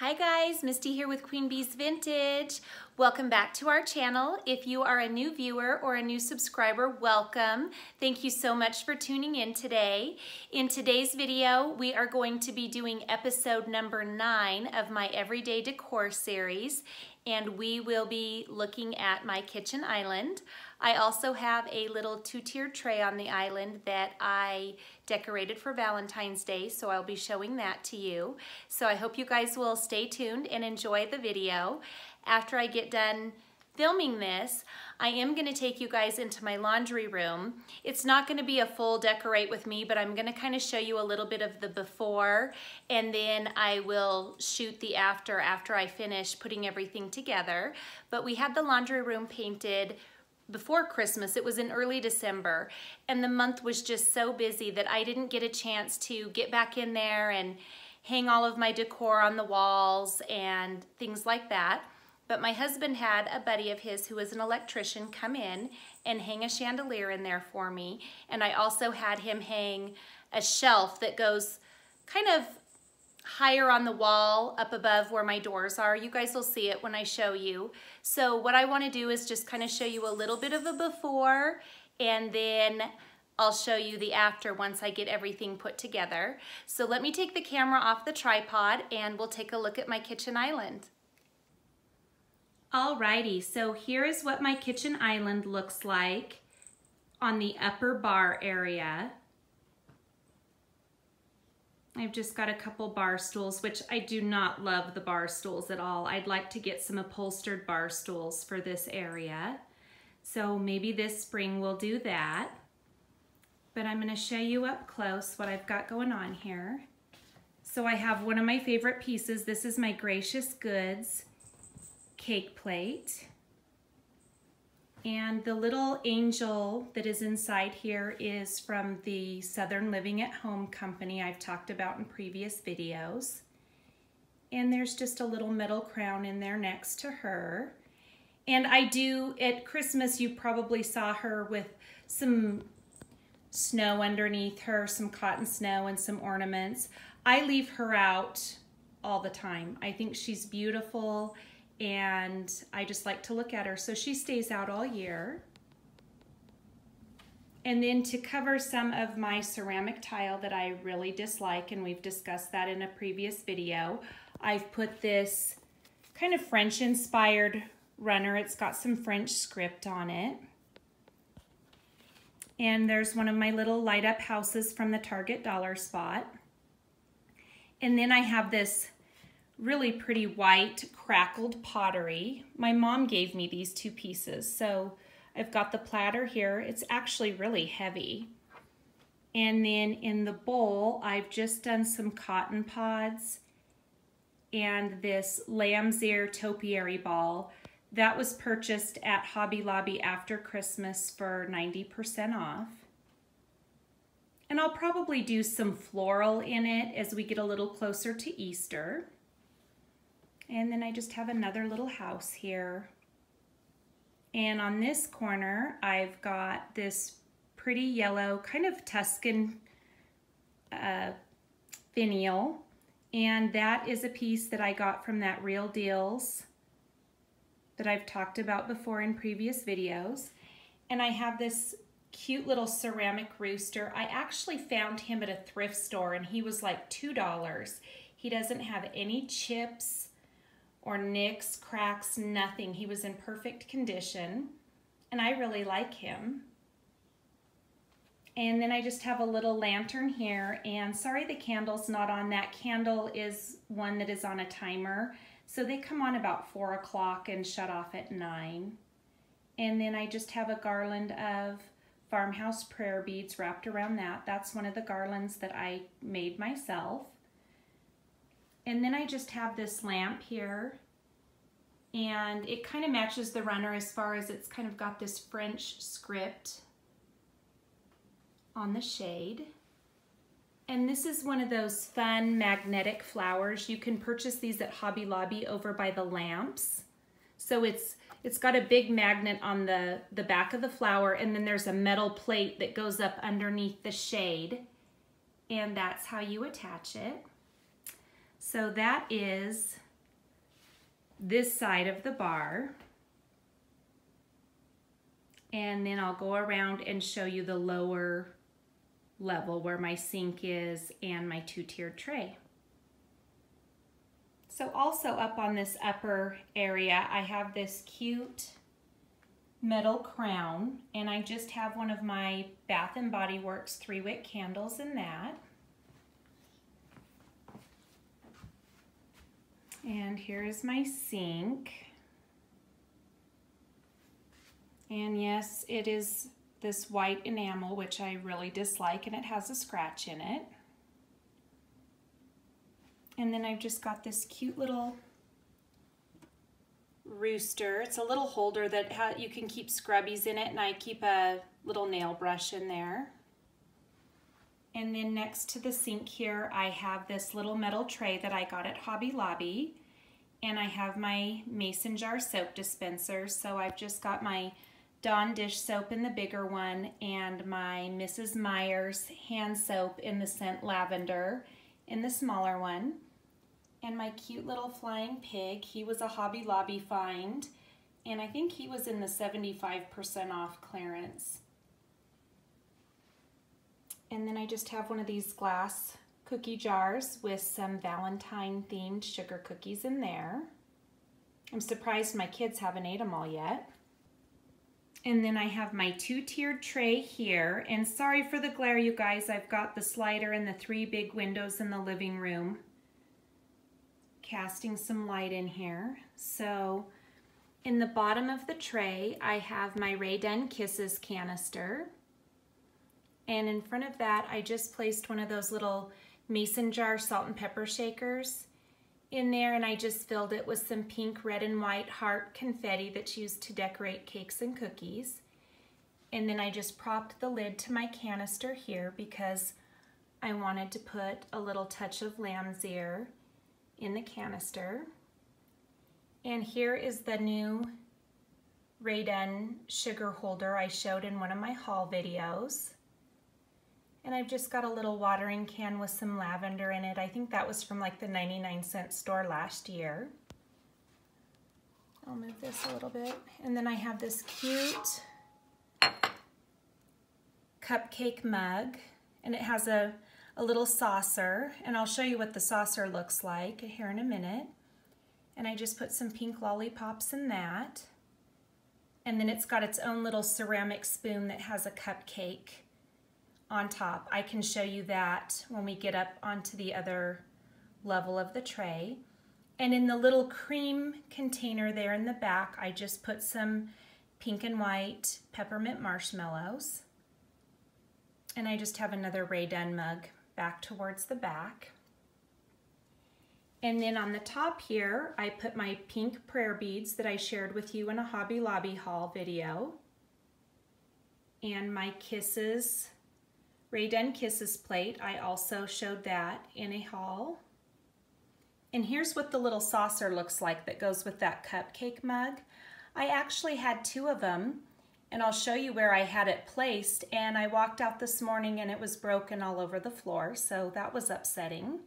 Hi guys, Misty here with Queen Beez Vintage. Welcome back to our channel. If you are a new viewer or a new subscriber, welcome. Thank you so much for tuning in today. In today's video, we are going to be doing episode number nine of my Everyday Decor series, and we will be looking at my kitchen island. I also have a little two-tiered tray on the island that I decorated for Valentine's Day, so I'll be showing that to you. So I hope you guys will stay tuned and enjoy the video. After I get done filming this, I am gonna take you guys into my laundry room. It's not gonna be a full decorate with me, but I'm gonna kind of show you a little bit of the before, and then I will shoot the after after I finish putting everything together. But we had the laundry room painted before Christmas. It was in early December and the month was just so busy that I didn't get a chance to get back in there and hang all of my decor on the walls and things like that. But my husband had a buddy of his who was an electrician come in and hang a chandelier in there for me. And I also had him hang a shelf that goes kind of higher on the wall up above where my doors are. You guys will see it when I show you. So what I wanna do is just kind of show you a little bit of a before and then I'll show you the after once I get everything put together. So let me take the camera off the tripod and we'll take a look at my kitchen island. Alrighty, so here is what my kitchen island looks like on the upper bar area. I've just got a couple bar stools, which I do not love the bar stools at all. I'd like to get some upholstered bar stools for this area. So maybe this spring we'll do that. But I'm gonna show you up close what I've got going on here. So I have one of my favorite pieces. This is my Gracious Goods cake plate. And the little angel that is inside here is from the Southern Living at Home company I've talked about in previous videos. And there's just a little metal crown in there next to her. And I do, at Christmas, you probably saw her with some snow underneath her, some cotton snow and some ornaments. I leave her out all the time. I think she's beautiful and I just like to look at her. So she stays out all year. And then to cover some of my ceramic tile that I really dislike, and we've discussed that in a previous video, I've put this kind of French inspired runner. It's got some French script on it. And there's one of my little light up houses from the Target dollar spot. And then I have this really pretty white crackled pottery. My mom gave me these two pieces. So I've got the platter here. It's actually really heavy. And then in the bowl, I've just done some cotton pods and this lamb's ear topiary ball. That was purchased at Hobby Lobby after Christmas for 90% off. And I'll probably do some floral in it as we get a little closer to Easter. And then I just have another little house here. And on this corner, I've got this pretty yellow, kind of Tuscan uh, finial. And that is a piece that I got from that Real Deals that I've talked about before in previous videos. And I have this cute little ceramic rooster. I actually found him at a thrift store and he was like $2. He doesn't have any chips or nicks, cracks, nothing. He was in perfect condition and I really like him. And then I just have a little lantern here and sorry the candle's not on. That candle is one that is on a timer. So they come on about four o'clock and shut off at nine. And then I just have a garland of farmhouse prayer beads wrapped around that. That's one of the garlands that I made myself. And then I just have this lamp here and it kind of matches the runner as far as it's kind of got this French script on the shade. And this is one of those fun magnetic flowers. You can purchase these at Hobby Lobby over by the lamps. So it's it's got a big magnet on the, the back of the flower and then there's a metal plate that goes up underneath the shade. And that's how you attach it. So that is this side of the bar. And then I'll go around and show you the lower level where my sink is and my two-tiered tray. So also up on this upper area, I have this cute metal crown and I just have one of my Bath & Body Works three wick candles in that. And here is my sink. And yes, it is this white enamel, which I really dislike, and it has a scratch in it. And then I've just got this cute little rooster. It's a little holder that you can keep scrubbies in it and I keep a little nail brush in there. And then next to the sink here, I have this little metal tray that I got at Hobby Lobby. And I have my mason jar soap dispenser. So I've just got my Dawn dish soap in the bigger one and my Mrs. Meyer's hand soap in the scent lavender in the smaller one and my cute little flying pig. He was a Hobby Lobby find, and I think he was in the 75% off clearance. And then I just have one of these glass cookie jars with some Valentine themed sugar cookies in there. I'm surprised my kids haven't ate them all yet. And then I have my two-tiered tray here. And sorry for the glare, you guys. I've got the slider and the three big windows in the living room casting some light in here. So in the bottom of the tray, I have my Rae Dunn Kisses canister. And in front of that, I just placed one of those little mason jar salt and pepper shakers in there and I just filled it with some pink, red, and white heart confetti that's used to decorate cakes and cookies. And then I just propped the lid to my canister here because I wanted to put a little touch of lamb's ear in the canister. And here is the new Rae Dunn sugar holder I showed in one of my haul videos. And I've just got a little watering can with some lavender in it. I think that was from like the 99 cent store last year. I'll move this a little bit. And then I have this cute cupcake mug and it has a a little saucer, and I'll show you what the saucer looks like here in a minute. And I just put some pink lollipops in that. And then it's got its own little ceramic spoon that has a cupcake on top. I can show you that when we get up onto the other level of the tray. And in the little cream container there in the back, I just put some pink and white peppermint marshmallows. And I just have another Rae Dunn mug back towards the back. And then on the top here, I put my pink prayer beads that I shared with you in a Hobby Lobby haul video. And my Kisses, Rae Dunn Kisses plate, I also showed that in a haul. And here's what the little saucer looks like that goes with that cupcake mug. I actually had two of them and I'll show you where I had it placed and I walked out this morning and it was broken all over the floor so that was upsetting.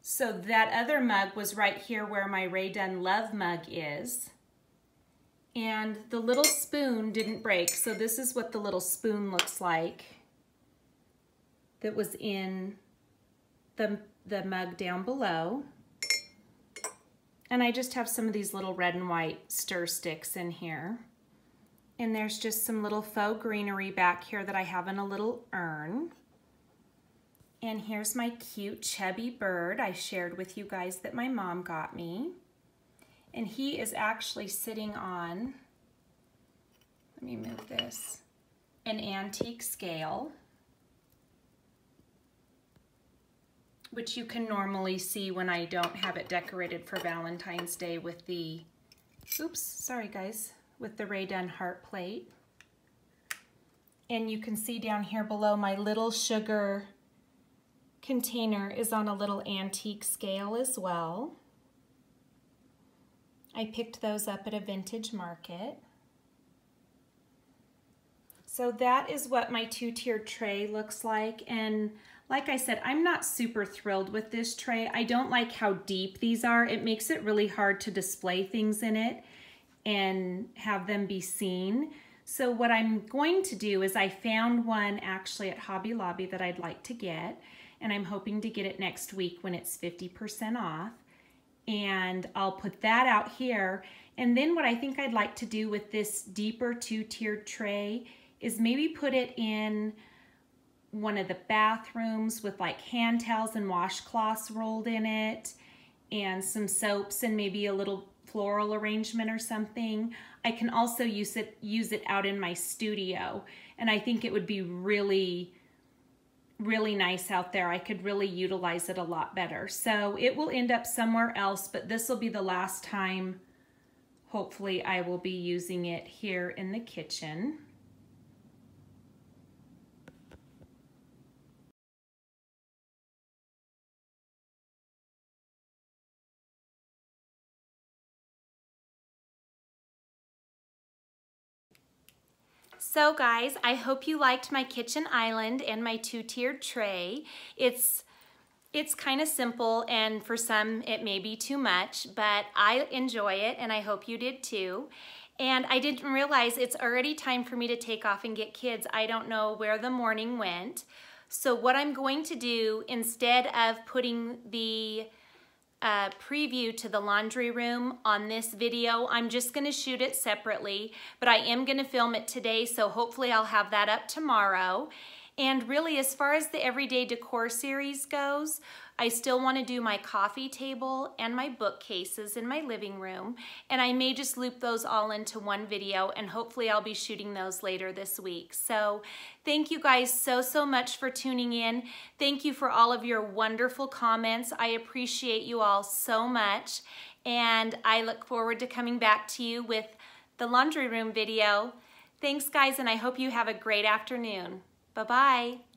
So that other mug was right here where my Rae Dunn Love mug is and the little spoon didn't break so this is what the little spoon looks like that was in the, the mug down below. And I just have some of these little red and white stir sticks in here. And there's just some little faux greenery back here that I have in a little urn. And here's my cute chubby bird I shared with you guys that my mom got me. And he is actually sitting on, let me move this, an antique scale, which you can normally see when I don't have it decorated for Valentine's Day with the, oops, sorry guys, with the Rae Dunn heart plate. And you can see down here below my little sugar container is on a little antique scale as well. I picked those up at a vintage market. So that is what my two-tiered tray looks like. And like I said, I'm not super thrilled with this tray. I don't like how deep these are. It makes it really hard to display things in it and have them be seen. So what I'm going to do is I found one actually at Hobby Lobby that I'd like to get and I'm hoping to get it next week when it's 50% off. And I'll put that out here. And then what I think I'd like to do with this deeper two-tiered tray is maybe put it in one of the bathrooms with like hand towels and washcloths rolled in it and some soaps and maybe a little floral arrangement or something. I can also use it use it out in my studio and I think it would be really really nice out there. I could really utilize it a lot better. So it will end up somewhere else, but this will be the last time hopefully I will be using it here in the kitchen. So guys, I hope you liked my kitchen island and my two-tiered tray. It's it's kind of simple and for some it may be too much, but I enjoy it and I hope you did too. And I didn't realize it's already time for me to take off and get kids. I don't know where the morning went. So what I'm going to do instead of putting the preview to the laundry room on this video. I'm just gonna shoot it separately, but I am gonna film it today, so hopefully I'll have that up tomorrow. And really, as far as the Everyday Decor series goes, I still want to do my coffee table and my bookcases in my living room, and I may just loop those all into one video, and hopefully I'll be shooting those later this week. So thank you guys so, so much for tuning in. Thank you for all of your wonderful comments. I appreciate you all so much, and I look forward to coming back to you with the laundry room video. Thanks, guys, and I hope you have a great afternoon. Bye-bye.